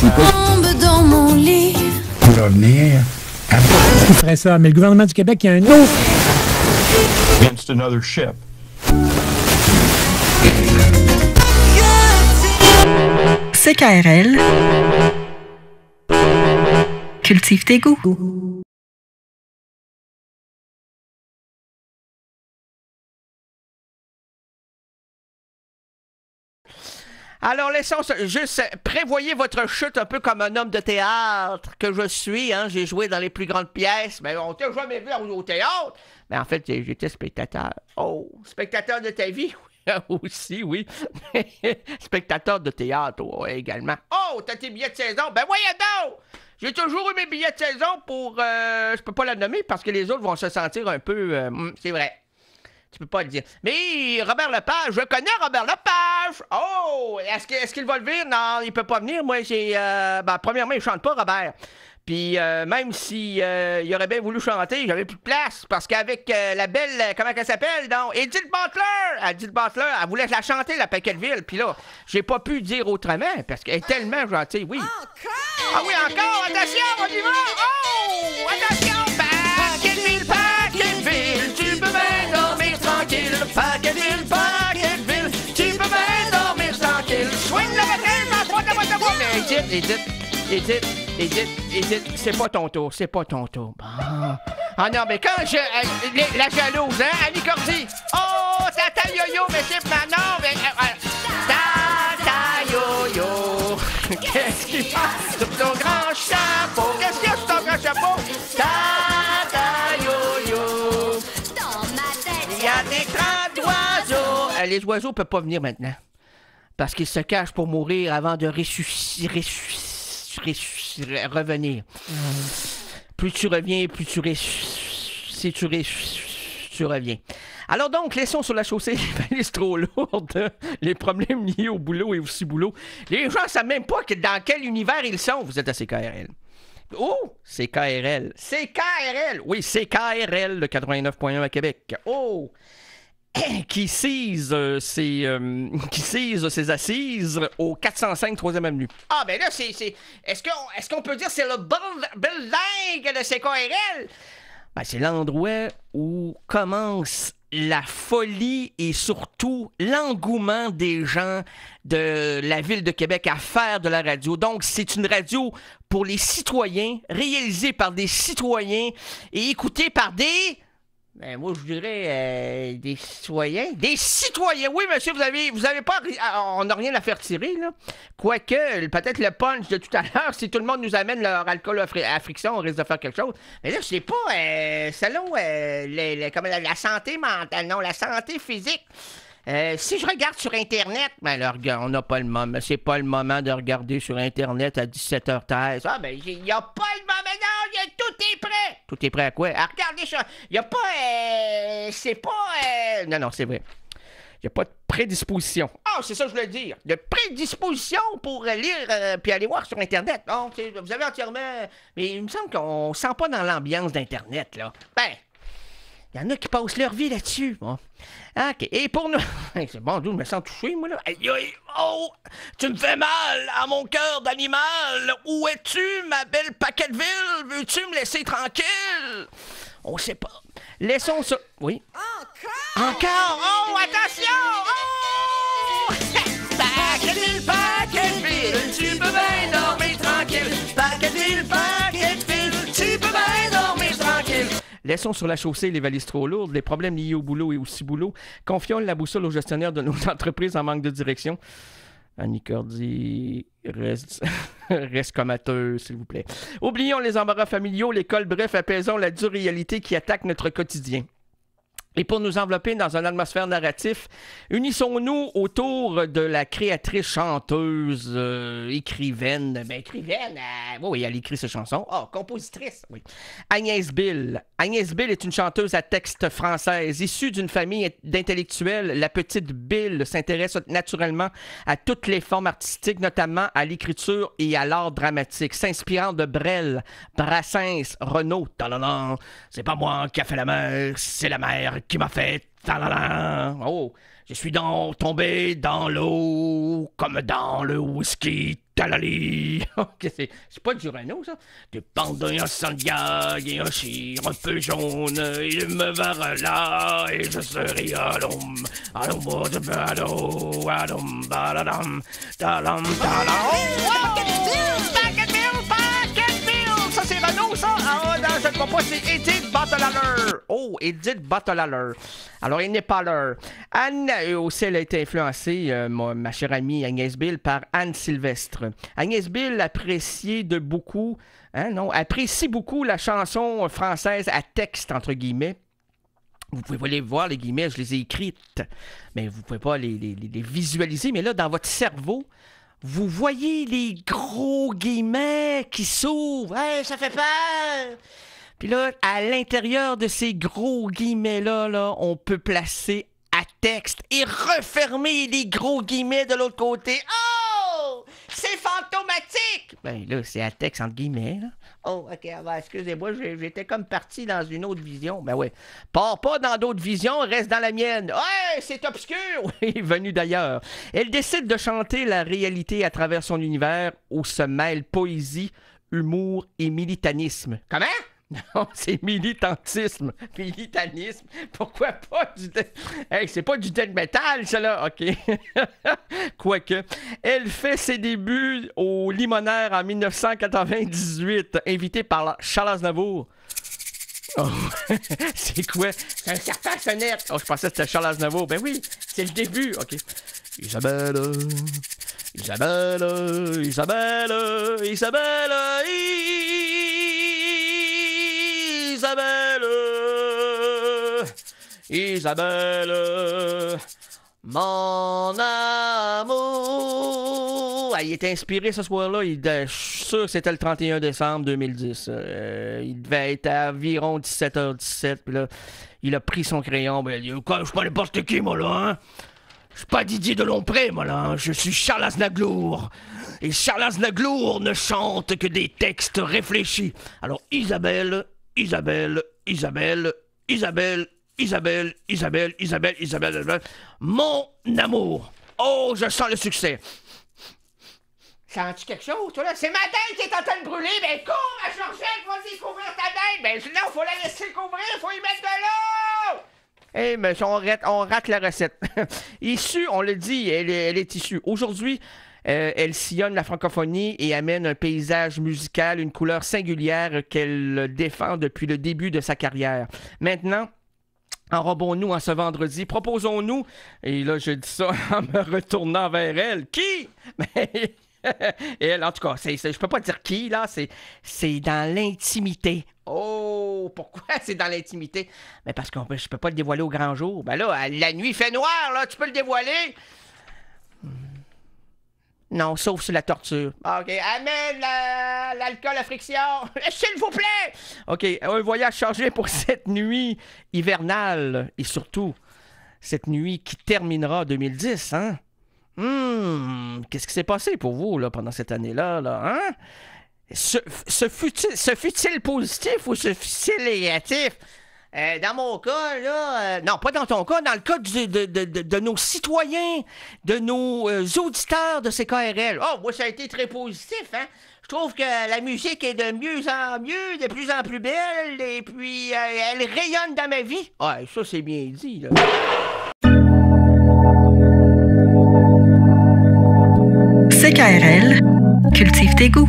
Tombe dans mon lit. Pour revenir Qui ferait ça? Mais le gouvernement du Québec, il y a un autre. against another ship. CKRL. Cultive tes goûts. Alors, laissons juste prévoyez votre chute un peu comme un homme de théâtre que je suis. Hein. J'ai joué dans les plus grandes pièces, mais on t'a jamais vu au théâtre. Mais en fait, j'étais spectateur. Oh, spectateur de ta vie? Aussi, oui. spectateur de théâtre oh, également. Oh, t'as tes billets de saison? Ben voyons donc! J'ai toujours eu mes billets de saison pour... euh, je peux pas la nommer parce que les autres vont se sentir un peu... euh, hmm, c'est vrai. Tu peux pas le dire. Mais Robert Lepage, je connais Robert Lepage! Oh! Est-ce qu'il va le venir? Non, il peut pas venir. Moi, j'ai. euh, ben, premièrement, il chante pas, Robert. Puis euh, même si euh, il aurait bien voulu chanter, j'avais plus de place. Parce qu'avec euh, la belle. Comment elle s'appelle? Donc, Edith Butler! Edith Butler, elle voulait la chanter, la Paquetteville. Puis là, j'ai pas pu dire autrement parce qu'elle est tellement gentille, oui. Ah oui, encore! Attention, on y va! Oh! Attention! Edith, Edith, Edith, Edith, c'est pas ton tour, c'est pas ton tour. Ah non, mais quand je. euh, les- la jalouse, hein? Annie Cordy. Oh, tata yo-yo, mais c'est pas non, mais. euh, euh, Tata yo-yo. Qu'est-ce qu'il fait sur ton grand chapeau? Qu'est-ce qu'il y a sur ton grand chapeau? Tata yo-yo. Il y a des trains d'oiseaux. Euh, les oiseaux peuvent pas venir maintenant. Parce qu'ils se cachent pour mourir avant de ressusciter, revenir. Plus tu reviens, plus tu ressuscites. Si tu ressuscites, tu reviens. Alors donc, laissons sur la chaussée les balises trop lourdes, les problèmes liés au boulot et aussi boulot. Les gens ne savent même pas que dans quel univers ils sont. Vous êtes à CKRL. Oh, c'est KRL. C'est KRL. Oui, c'est KRL, le 89.1 à Québec. Oh, qui sise, euh, ses, euh, qui sise ses assises au 405 3e Avenue. Ah, ben là, c'est. c'est- Est-ce qu'on est qu'on peut dire que c'est le build- building de CKRL? Ben, c'est l'endroit où commence la folie et surtout l'engouement des gens de la ville de Québec à faire de la radio. Donc, c'est une radio pour les citoyens, réalisée par des citoyens et écoutée par des... Ben, moi, je dirais euh, des citoyens. Des citoyens! Oui, monsieur, vous avez, vous avez pas. ah, On n'a rien à faire tirer, là. Quoique, peut-être le punch de tout à l'heure, si tout le monde nous amène leur alcool à, fri- à friction, on risque de faire quelque chose. Mais là, je sais pas, euh, selon euh, le- le- comment, la, la santé mentale, non, la santé physique. Euh, si je regarde sur Internet, ben là, on n'a pas le moment. C'est pas le moment de regarder sur Internet à 17h13. Ah, ben, il n'y a pas le moment. Non, a- tout est prêt. Tout est prêt à quoi? À regarder ça. Il n'y a pas. euh, c'est pas. euh, Non, non, c'est vrai. Il n'y a pas de prédisposition. Ah, c'est ça que je voulais dire. De prédisposition pour lire euh, puis aller voir sur Internet. Vous avez entièrement. Mais il me semble qu'on sent pas dans l'ambiance d'Internet, là. Ben, il y en a qui passent leur vie là-dessus. Bon. OK. Et pour nous. C'est bon, d'où je me sens touché, moi, là. Aïe, aïe, oh! Tu me fais mal à mon cœur d'animal. Où es-tu, ma belle Paquetteville? Veux-tu me laisser tranquille? On sait pas. Laissons ça. Oui. Encore! Encore! Oh, attention! Oh! Paquetteville, Paquetteville, tu Laissons sur la chaussée les valises trop lourdes, les problèmes liés au boulot et aussi boulot. Confions la boussole aux gestionnaires de nos entreprises en manque de direction. Annie Cordy reste, reste comateuse, s'il vous plaît. Oublions les embarras familiaux, l'école, bref, apaisons la dure réalité qui attaque notre quotidien. Et pour nous envelopper dans une atmosphère narratif, unissons-nous autour de la créatrice, chanteuse, euh, écrivaine. Ben, écrivaine, euh, oui, elle écrit ses chansons. Oh, compositrice, oui. Agnès Bill. Agnès Bill est une chanteuse à texte française. Issue d'une famille d'intellectuels, la petite Bill s'intéresse naturellement à toutes les formes artistiques, notamment à l'écriture et à l'art dramatique. S'inspirant de Brel, Brassens, Renaud. C'est pas moi qui a fait la mer, c'est la mer qui m'a fait. Oh, je suis dans, tombé dans l'eau comme dans le whisky. Talali. Ok, c'est pas du Renault, ça? Tu penses d'un Sandiag et un chire un peu jaune. Il me verra là et je serai à l'homme. À à C'est Edith Battler. Oh, Edith Battler. Alors, il n'est pas l'heure. Anne, euh, aussi, elle a été influencée, euh, ma, chère amie Agnès Bill, par Anne Sylvestre. Agnès Bill appréciait de beaucoup, hein, non, apprécie beaucoup la chanson française à texte, entre guillemets. Vous pouvez pas les voir, les guillemets, je les ai écrites, mais vous pouvez pas les- les visualiser. Mais là, dans votre cerveau, vous voyez les gros guillemets qui s'ouvrent. Hey, ça fait peur! Puis là, à l'intérieur de ces gros guillemets-là, là, on peut placer à texte et refermer les gros guillemets de l'autre côté. Oh! C'est fantomatique! Ben là, c'est à texte entre guillemets. là. Oh, ok, ah ben, excusez-moi, j'étais comme parti dans une autre vision. Ben ouais. Pars pas dans d'autres visions, reste dans la mienne. Ouais, c'est obscur! Oui, venu d'ailleurs. Elle décide de chanter la réalité à travers son univers où se mêlent poésie, humour et militanisme. Comment? Non, c'est militantisme. Militanisme. Pourquoi pas du. Hey, c'est pas du death metal, ça là. OK. Quoique. Elle fait ses débuts au Limonaire en 1998, invitée par Charles Aznavour. Oh, c'est quoi? C'est un serpent sonnette. Oh, je pensais que c'était Charles Aznavour. Ben oui, c'est le début. OK. Isabelle, Isabelle, Isabelle, Isabelle, Isabelle, Isabelle, mon amour. Ah, il était inspiré ce soir-là. Je suis sûr que c'était le 31 décembre 2010. Euh, il devait être à environ 17h17. Puis là, il a pris son crayon. Ben, il dit Je suis pas n'importe qui, moi, là, hein? Je suis pas Didier de Lompré, moi, là. hein. Je suis Charles Aznavour. Et Charles Aznavour ne chante que des textes réfléchis. Alors, Isabelle, Isabelle, Isabelle, Isabelle, Isabelle, Isabelle, Isabelle, Isabelle, Isabelle. Mon amour. Oh, je sens le succès. Sens-tu quelque chose, toi, là? C'est ma dinde qui est en train de brûler. Ben, cours, ma Georgette, vas-y, couvrir ta dinde. Ben, non, faut la laisser couvrir, faut y mettre de l'eau. Eh, mais on rate, la recette. issue, on le dit, elle, est- elle est issue. Aujourd'hui, euh, elle sillonne la francophonie et amène un paysage musical, une couleur singulière qu'elle défend depuis le début de sa carrière. Maintenant, enrobons-nous en ce vendredi, proposons-nous, et là je dis ça en me retournant vers elle, qui? Elle, en tout cas, c'est, c'est- je peux pas dire qui, là, c'est, c'est dans l'intimité. Oh, pourquoi c'est dans l'intimité? Mais parce que je peux pas le dévoiler au grand jour. Ben là, la nuit fait noir, là, tu peux le dévoiler. Hmm. Non, sauf sur la torture. OK, amène la- l'alcool à friction. S'il vous plaît. OK, un voyage chargé pour cette nuit hivernale et surtout cette nuit qui terminera 2010, hein? Hmm, qu'est-ce qui s'est passé pour vous là, pendant cette année-là, là, hein? Ce, ce fut-il positif ou ce fut-il négatif? Euh, dans mon cas, là, euh, non, pas dans ton cas, dans le cas de, de- de- de nos citoyens, de nos euh, auditeurs de CKRL. Oh, moi, ça a été très positif, hein? Je trouve que la musique est de mieux en mieux, de plus en plus belle, et puis elle rayonne dans ma vie. Ah, ça, c'est bien dit, là. CKRL, cultive tes goûts.